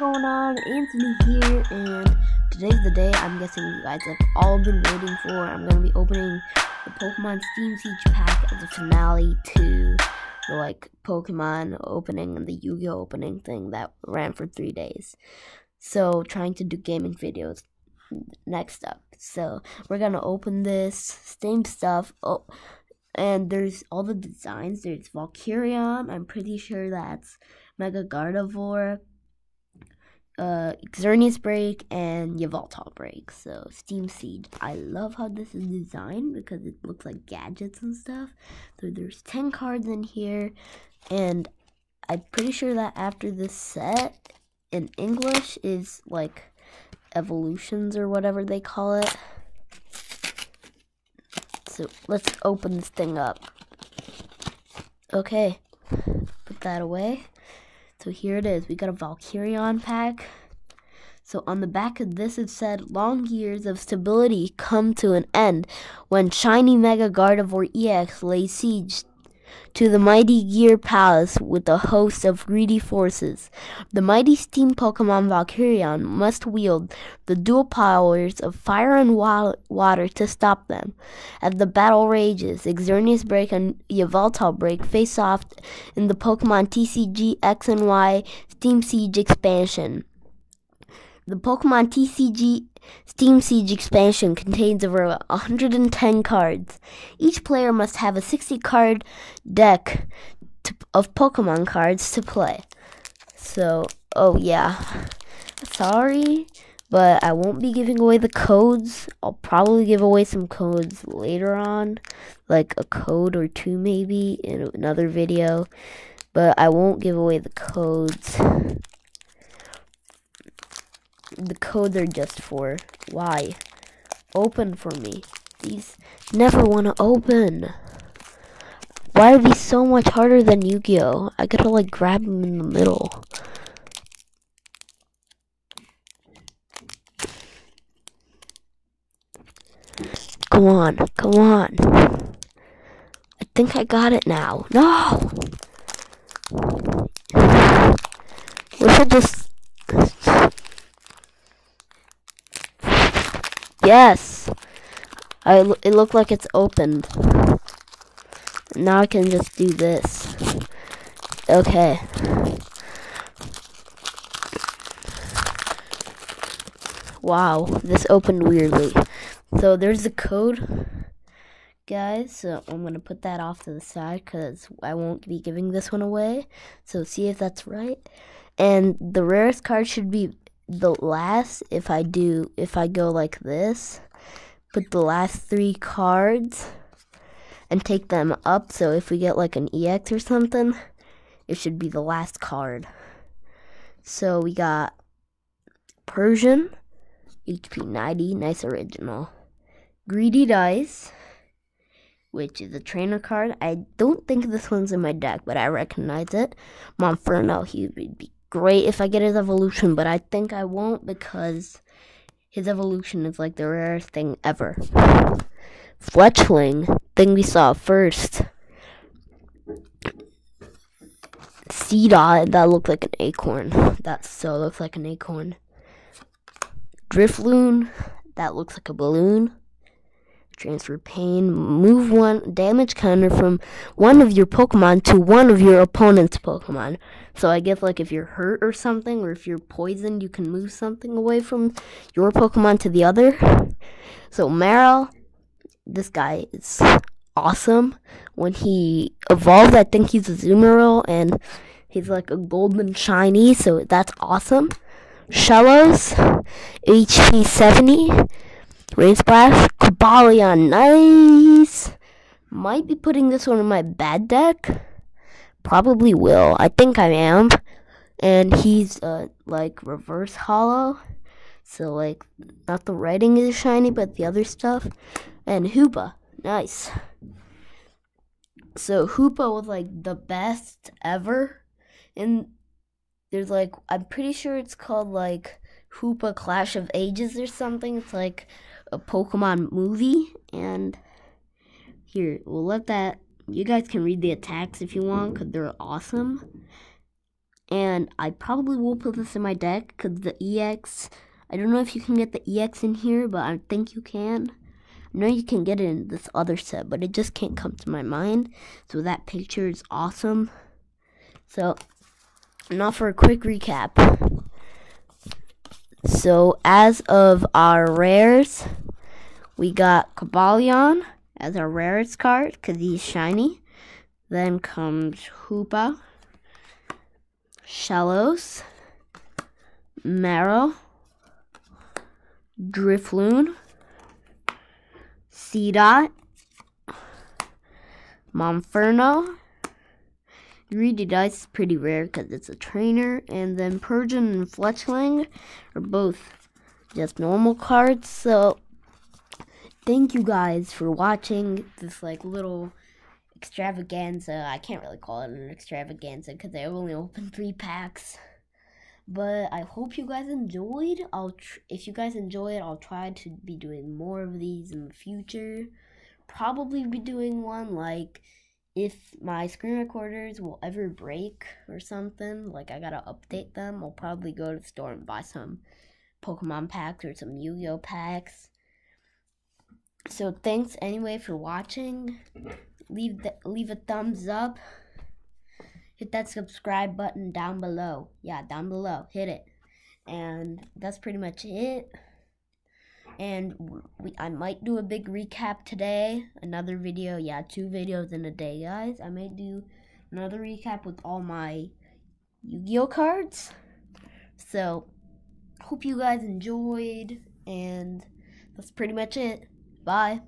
going on? Anthony here, and today's the day I'm guessing you guys have all been waiting for. I'm going to be opening the Pokemon Steam Siege pack as a finale to the like Pokemon opening and the Yu-Gi-Oh opening thing that ran for three days. So trying to do gaming videos next up. So we're gonna open this same stuff. Oh, and there's all the designs. There's Volcanion. I'm pretty sure that's Mega Gardevoir, uh, Xerneas Break, and Yveltal Break. So Steam Siege. I love how this is designed because it looks like gadgets and stuff. So there's 10 cards in here, and I'm pretty sure that after this set in English is like evolutions or whatever they call it. So let's open this thing up. Okay, put that away. So here it is. We got a Volcanion pack. So on the back of this it said, long years of stability come to an end when shiny Mega Gardevoir EX lays siege to the mighty Gear Palace with a host of greedy forces. The mighty steam Pokemon Volcanion must wield the dual powers of fire and wa- water to stop them. As the battle rages, Xerneas Break and Yveltal Break face off in the Pokemon TCG X and Y Steam Siege expansion. The Pokemon TCG Steam Siege expansion contains over 110 cards. Each player must have a 60 card deck to, of Pokemon cards to play. So, oh yeah. Sorry, but I won't be giving away the codes. I'll probably give away some codes later on, like a code or two maybe in another video, but I won't give away the codes the codes are just for. Why? Open for me. These never want to open. Why are these so much harder than yu-gi-oh? I gotta like grab them in the middle. Come on come on. I think i got it now. No! If i just Yes! I, it looked like it's opened. Now I can just do this. Okay. Wow, this opened weirdly. So there's the code, guys. So I'm going to put that off to the side because I won't be giving this one away. So see if that's right. And the rarest card should be the last if I do if I go like this, put the last three cards and take them up. So if we get like an EX or something, it should be the last card. So we got Persian, HP 90, nice original. Greedy Dice, which is a trainer card. I don't think this one's in my deck, but I recognize it. Monferno, he would be great if I get his evolution, but I think I won't because his evolution is like the rarest thing ever. Fletchling, thing we saw first. Seedot, that looked like an acorn. That so looks like an acorn. Drifloon, that looks like a balloon. Transfer pain. Move one damage counter from one of your Pokemon to one of your opponent's Pokemon. So I guess like if you're hurt or something, or if you're poisoned, you can move something away from your Pokemon to the other. So Marill, this guy is awesome. When he evolved, I think he's a Azumarill, and he's like a golden shiny, so that's awesome. Shellos, HP 70. Rain Splash, Cobalion, nice. Might be putting this one in my bad deck. Probably will. I think I am. And he's uh, like reverse holo. So like not the writing is shiny, but the other stuff. And Hoopa, nice. So Hoopa was like the best ever. And there's like I'm pretty sure it's called like Hoopa Clash of Ages or something. It's like a Pokemon movie. And here, we'll let that. You guys can read the attacks if you want, because they're awesome. and I probably will put this in my deck because the EX. I don't know if you can get the EX in here, but I think you can. I know you can get it in this other set, but it just can't come to my mind. So that picture is awesome. So now for a quick recap. So as of our rares, we got Cobalion as our rarest card because he's shiny. Then comes Hoopa, Shellos, Marill, Drifloon, Seedot, Monferno, Greedy Dice is pretty rare because it's a trainer, and then Persian and Fletchling are both just normal cards. So, thank you guys for watching this like little extravaganza. I can't really call it an extravaganza because I only opened three packs. But I hope you guys enjoyed. I'll if you guys enjoy it, I'll try to be doing more of these in the future. Probably be doing one like if my screen recorders will ever break or something, like I gotta update them, I'll probably go to the store and buy some Pokemon packs or some Yu Gi Oh packs. So thanks anyway for watching. Leave the, leave a thumbs up. Hit that subscribe button down below. Yeah, down below. Hit it. And that's pretty much it and we, I might do a big recap today. Another video, yeah, two videos in a day, guys. I might do another recap with all my Yu-Gi-Oh cards. So, hope you guys enjoyed, and that's pretty much it. Bye.